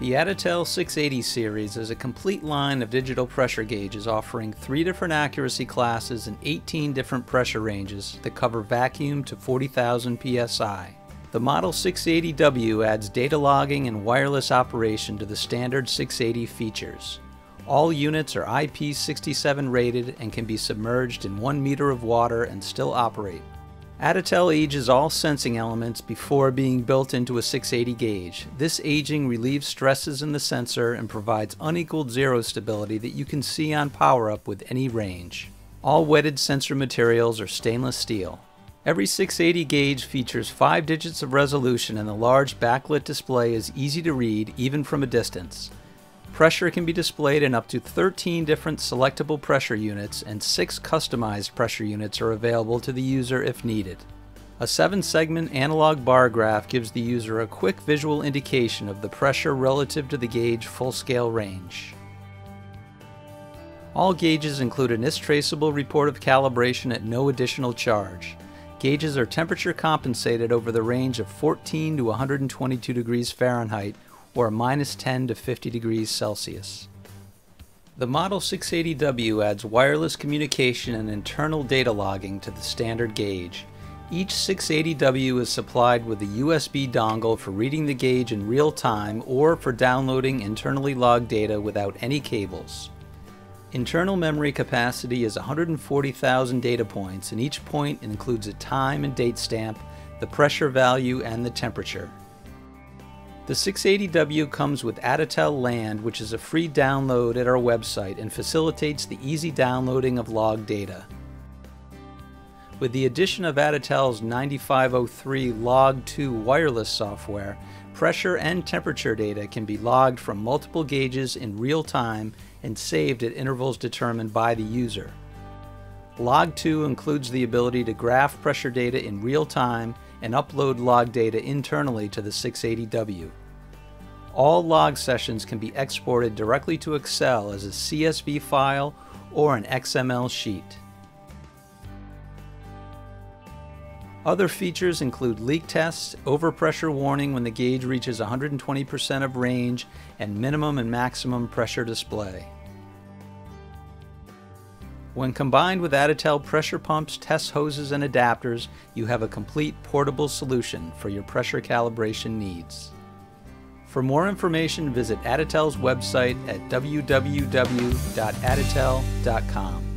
The Additel 680 series is a complete line of digital pressure gauges offering three different accuracy classes and 18 different pressure ranges that cover vacuum to 40,000 psi. The Model 680W adds data logging and wireless operation to the standard 680 features. All units are IP67 rated and can be submerged in 1 meter of water and still operate. Additel ages all sensing elements before being built into a 680 gauge. This aging relieves stresses in the sensor and provides unequaled zero stability that you can see on power-up with any range. All wetted sensor materials are stainless steel. Every 680 gauge features 5 digits of resolution and the large backlit display is easy to read even from a distance. Pressure can be displayed in up to 13 different selectable pressure units and 6 customized pressure units are available to the user if needed. A 7-segment analog bar graph gives the user a quick visual indication of the pressure relative to the gauge full-scale range. All gauges include an NIST-traceable report of calibration at no additional charge. Gauges are temperature compensated over the range of 14 to 122 degrees Fahrenheit or minus 10 to 50 degrees Celsius. The Model 680W adds wireless communication and internal data logging to the standard gauge. Each 680W is supplied with a USB dongle for reading the gauge in real time or for downloading internally logged data without any cables. Internal memory capacity is 140,000 data points and each point includes a time and date stamp, the pressure value, and the temperature. The 680W comes with Additel Land, which is a free download at our website and facilitates the easy downloading of log data. With the addition of Additel's 9503 Log2 wireless software, pressure and temperature data can be logged from multiple gauges in real time and saved at intervals determined by the user. Log2 includes the ability to graph pressure data in real time and upload log data internally to the 680W. All log sessions can be exported directly to Excel as a CSV file or an XML sheet. Other features include leak tests, overpressure warning when the gauge reaches 120% of range, and minimum and maximum pressure display. When combined with Additel pressure pumps, test hoses, and adapters, you have a complete portable solution for your pressure calibration needs. For more information, visit Additel's website at www.additel.com.